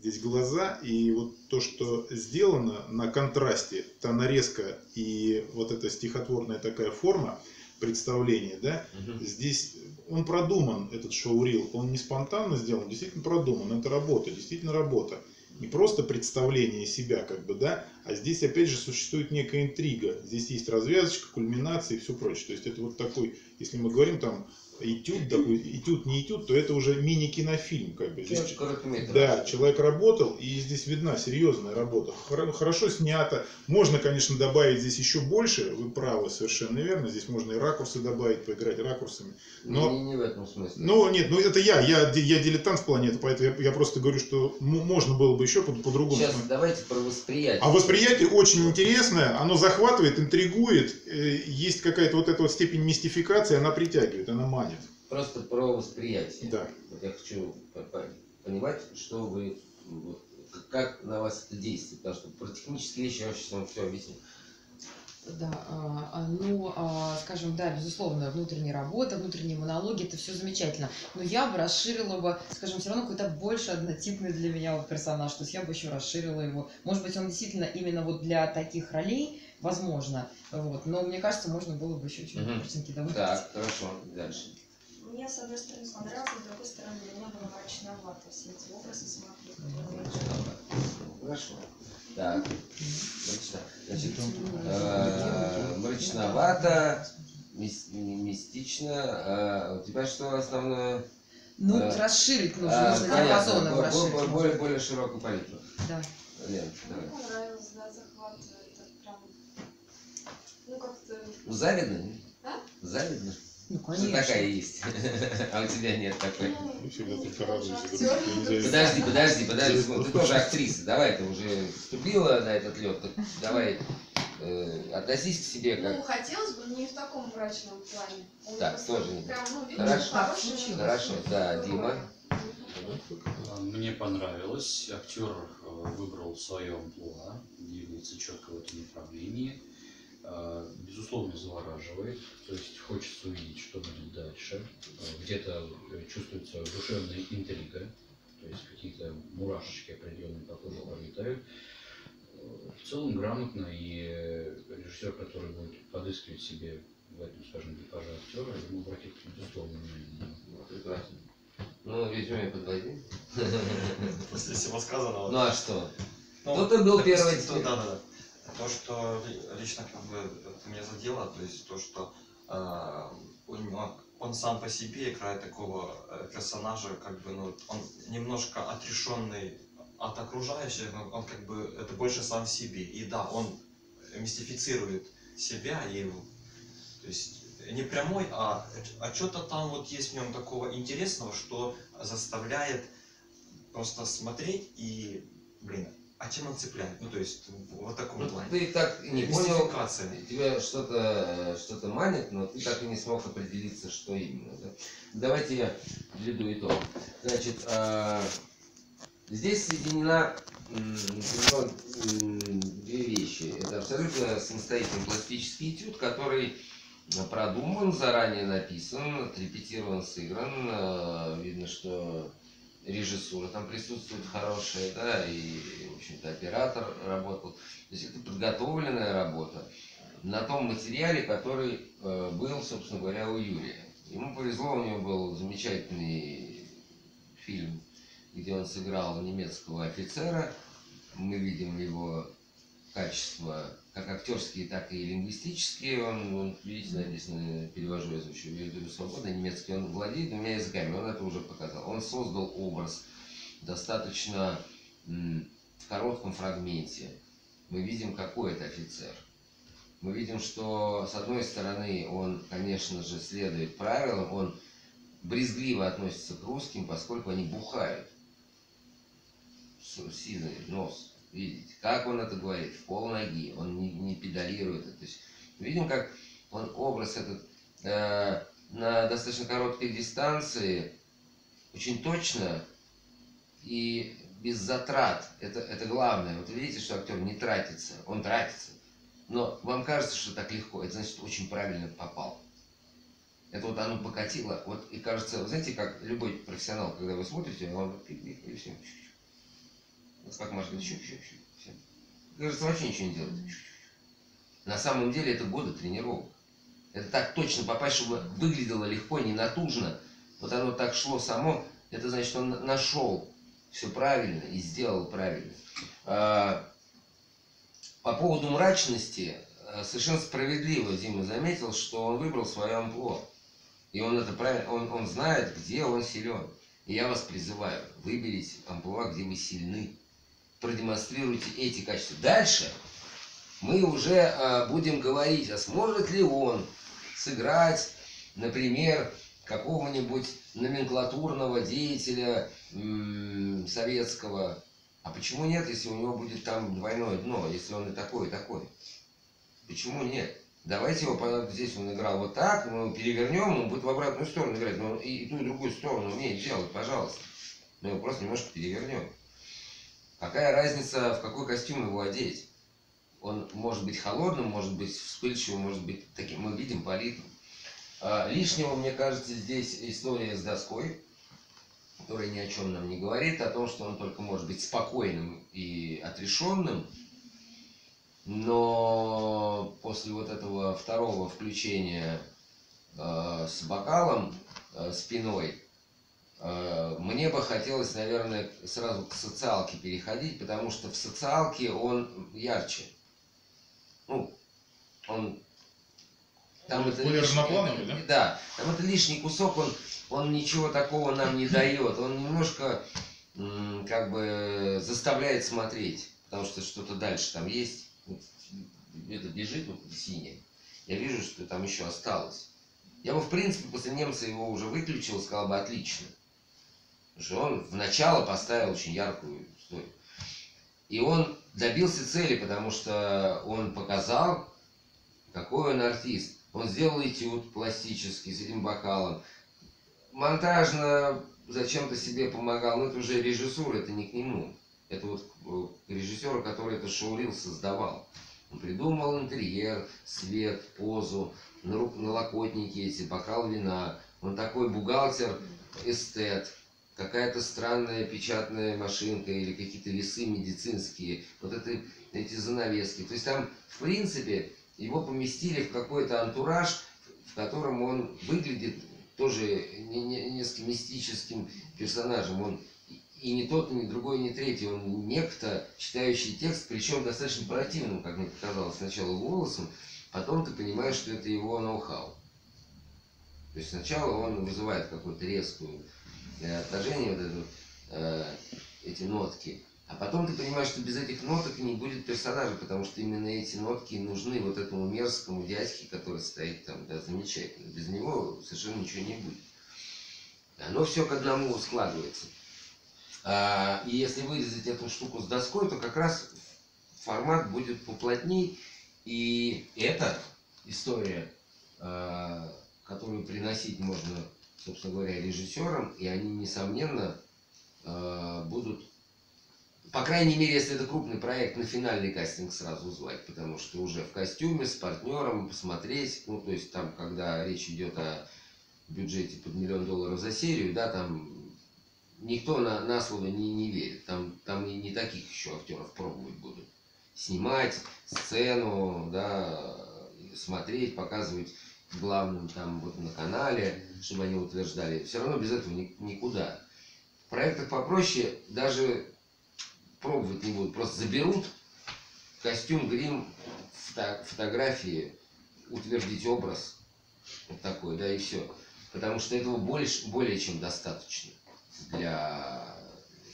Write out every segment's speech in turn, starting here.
здесь глаза, и вот то, что сделано на контрасте, та нарезка и вот эта стихотворная такая форма представления, да, Мгм. здесь он продуман, этот шоурил, он не спонтанно сделан, действительно продуман, это работа, действительно работа. Не просто представление себя, как бы, да, а здесь опять же существует некая интрига. Здесь есть развязочка, кульминация и все прочее. То есть это вот такой, если мы говорим там этюд, этюд, не этюд, то это уже мини-кинофильм, как бы. Здесь да, человек работал, и здесь видна серьезная работа. Хоро- Хорошо снято. Можно, конечно, добавить здесь еще больше, вы правы, совершенно верно. Здесь можно и ракурсы добавить, поиграть ракурсами. Но- Не, не в этом смысле. Ну, нет, ну это я, я, я дилетант в плане, этого, поэтому я, я просто говорю, что можно было бы еще по- по-другому. Сейчас смотреть. давайте про восприятие. А восприятие очень интересное, оно захватывает, интригует, э, есть какая-то вот эта вот степень мистификации, она притягивает, она манит. Просто про восприятие. Да. Вот я хочу по- по- понимать, что вы, вот, как на вас это действует, потому что про технические вещи я сейчас вам все объясню. Да, а, а, ну, а, скажем, да, безусловно, внутренняя работа, внутренние монологи, это все замечательно. Но я бы расширила бы, скажем, все равно какой-то больше однотипный для меня вот персонаж. То есть я бы еще расширила его. Может быть, он действительно именно вот для таких ролей, возможно. Вот. Но мне кажется, можно было бы еще чуть-чуть Мгм. картинки добавить. Так, хорошо, дальше. Мне, с одной стороны, понравилось, с другой стороны, для меня было мрачновато все эти образы смотреть. которые я Хорошо. Так, мрачно. Значит, э, мрачновато, мис- мистично. У тебя что основное? Ну, Э, расширить нужно, А, нужно диапазоном расширить. бо- более, более широкую палитру. Да. Лен, давай. Мне понравилось, да, захват. Это прям, ну, как-то... Завидно? не? А? Завидно? Ну, конечно. такая есть, а у тебя нет такой. ну, Вы всегда ну, только я знаю. Подожди, подожди, подожди, ты тоже актриса, давай, ты уже вступила на этот лед, давай э, относись к себе Ну, как... хотелось бы не в таком мрачном плане. Он Так, тоже Прям, ну, видно, Хорошо. хороший. Хорошо, да. Дима. А, Мне понравилось. Актер э, выбрал свое амплуа, двигается четко в этом направлении. А, Безусловно, завораживает. То есть хочется увидеть, что будет дальше. А, Где-то э, чувствуется душевная интрига. То есть какие-то мурашечки определенные по коже пролетают. В целом грамотно и э, режиссер, который будет подыскивать себе в этом, скажем, типаже актера, ему обратит безусловно внимание. Ну, Прекрасно. Ну, резюме подводи. После всего сказанного. Ну а что? Ну, Кто-то был первый. Да, да, да. То, что ли- лично как бы это меня задело, то есть то, что а, у он сам по себе играет такого э, персонажа, как бы, ну, он немножко отрешенный от окружающих, он, он как бы это больше сам себе. И да, он мистифицирует себя и то есть не прямой, а, а что-то там вот есть в нем такого интересного, что заставляет просто смотреть и, блин, а чем он цепляет? Ну, то есть, вот таком Ну, плане. ты так и не понял, тебя что-то что манит, но ты так и не смог определиться, что именно. да? Давайте я введу итог. Значит, а, здесь соединена две вещи. Это абсолютно самостоятельный пластический этюд, который продуман, заранее написан, отрепетирован, сыгран. Э, Видно, что режиссура там присутствует хорошая, да, и, в общем-то, оператор работал. То есть это подготовленная работа на том материале, который э, был, собственно говоря, у Юрия. Ему повезло, у него был замечательный фильм, где он сыграл немецкого офицера. Мы видим его качества как актерские, так и лингвистические. Он, он, видите, написано, перевожу я говорю свободно, немецкий. Он владеет двумя языками, он это уже показал. Он создал образ достаточно в коротком фрагменте. Мы видим, какой это офицер. Мы видим, что с одной стороны он, конечно же, следует правилам, он брезгливо относится к русским, поскольку они бухают. С- Сизый нос, видите, как он это говорит, в пол ноги, он не, не педалирует это. То есть видим, как он образ этот э, на достаточно короткой дистанции очень точно и без затрат. Это, это главное. Вот видите, что актер не тратится, он тратится. Но вам кажется, что так легко, это значит очень правильно попал. Это вот оно покатило, вот и кажется, вы знаете, как любой профессионал, когда вы смотрите, он вот и все. Как говорит, щуп, щуп, щуп. Все. Кажется, вообще ничего не делает. На самом деле это годы тренировок. Это так точно попасть, чтобы выглядело легко, не натужно. Вот оно так шло само, это значит, он нашел все правильно и сделал правильно. А, По поводу мрачности, э, совершенно справедливо Дима заметил, что он выбрал свое амплуа. И он это правильно, он, он знает, где он силен. И я вас призываю, выберите амплуа, где вы сильны. Продемонстрируйте эти качества. Дальше мы уже э, будем говорить, а сможет ли он сыграть, например, какого-нибудь номенклатурного деятеля советского. А почему нет, если у него будет там двойное дно, если он и такой, и такой? Почему нет? Давайте его, здесь он играл вот так, мы его перевернем, он будет в обратную сторону играть, но и ту, и другую сторону умеет делать, пожалуйста. Мы его просто немножко перевернем. Какая разница, в какой костюм его одеть? Он может быть холодным, может быть вспыльчивым, может быть таким, мы видим, политым. А, Лишнего, мне кажется, здесь история с доской, которая ни о чем нам не говорит, о том, что он только может быть спокойным и отрешенным, но после вот этого второго включения э, с бокалом э, спиной, мне бы хотелось, наверное, сразу к социалке переходить, потому что в социалке он ярче. Ну, он там это Более лишний- разноплановый, да? Да, там это лишний кусок, он, он ничего такого нам не дает. Он немножко как бы заставляет смотреть, потому что что-то дальше там есть. Вот Это бежит вот синее. Я вижу, что там еще осталось. Я бы, в принципе, после немца его уже выключил, сказал бы отлично. Что он в начало поставил очень яркую историю. И он добился цели, потому что он показал, какой он артист. Он сделал этюд пластический с этим бокалом. Монтажно зачем-то себе помогал, но это уже режиссура, это не к нему. Это вот к который это шоурил, создавал. Он придумал интерьер, свет, позу, нару- налокотники эти, бокал вина. Он такой бухгалтер, эстет, какая-то странная печатная машинка или какие-то весы медицинские, вот это, эти занавески. То есть там, в принципе, его поместили в какой-то антураж, в котором он выглядит тоже не- не- несколько мистическим персонажем. Он и- не тот, и не другой, и не третий. Он некто, читающий текст, причем достаточно противным, как мне показалось сначала голосом, потом ты понимаешь, что это его ноу-хау. То есть сначала он вызывает какую-то резкую э, отторжение, вот эту, э, эти нотки. А потом ты понимаешь, что без этих ноток не будет персонажа, потому что именно эти нотки нужны вот этому мерзкому дядьке, который стоит там, да, замечательно. Без него совершенно ничего не будет. Оно все к одному складывается. А, и если вырезать эту штуку с доской, то как раз формат будет поплотней. И эта история, а, которую приносить можно, собственно говоря, режиссерам, и они, несомненно, а, будут по крайней мере, если это крупный проект, на финальный кастинг сразу звать, потому что уже в костюме, с партнером, посмотреть, ну, то есть там, когда речь идет о бюджете под миллион долларов за серию, да, там никто на, на слово не, не верит, там, там и не таких еще актеров пробовать будут. Снимать сцену, да, смотреть, показывать главным там вот на канале, чтобы они утверждали. Все равно без этого ни- никуда. В проектах попроще даже пробовать не будут, просто заберут костюм, грим, фото- фотографии, утвердить образ вот такой, да, и все. Потому что этого больше, более чем достаточно для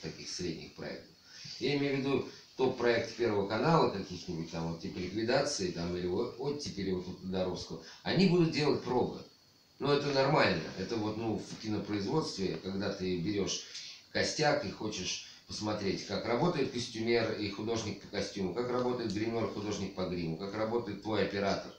таких средних проектов. Я имею в виду топ-проект Первого канала, каких-нибудь там, вот типа ликвидации, там, или вот оттепели вот Тодоровского, они будут делать пробы. Но это нормально. Это вот, ну, в кинопроизводстве, когда ты берешь костяк и хочешь посмотреть, как работает костюмер и художник по костюму, как работает гример, художник по гриму, как работает твой оператор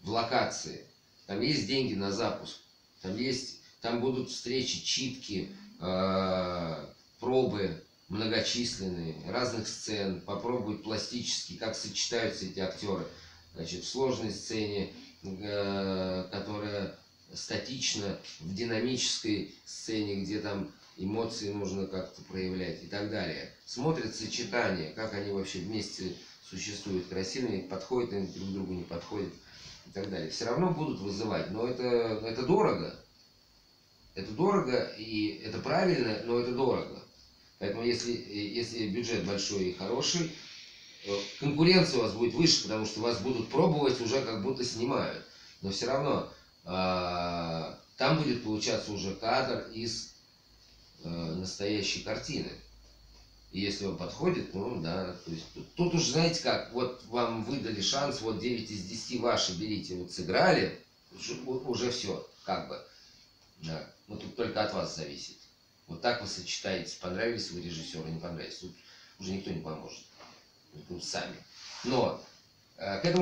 в локации. Там есть деньги на запуск, там есть, там будут встречи, читки, э, пробы многочисленные, разных сцен, попробовать пластически, как сочетаются эти актеры. Значит, в сложной сцене, э, которая статична, в динамической сцене, где там эмоции нужно как-то проявлять и так далее. Смотрят сочетания, как они вообще вместе существуют, красивыми, подходят они друг другу, не подходят и так далее. Все равно будут вызывать, но это, это дорого. Это дорого, и это правильно, но это дорого. Поэтому если, если бюджет большой и хороший, э, конкуренция у вас будет выше, потому что вас будут пробовать уже как будто снимают. Но все равно а, там будет получаться уже кадр из э, настоящей картины. И если он подходит, ну да, то есть тут, тут уж знаете как, вот вам выдали шанс, вот 9 из 10 ваши берите, вот сыграли, уже, уже все, как бы. Да. Но тут только от вас зависит. Вот так вы сочетаете, понравились вы режиссеру, не понравились. Тут уже никто не поможет. Тут сами. Но э, к этому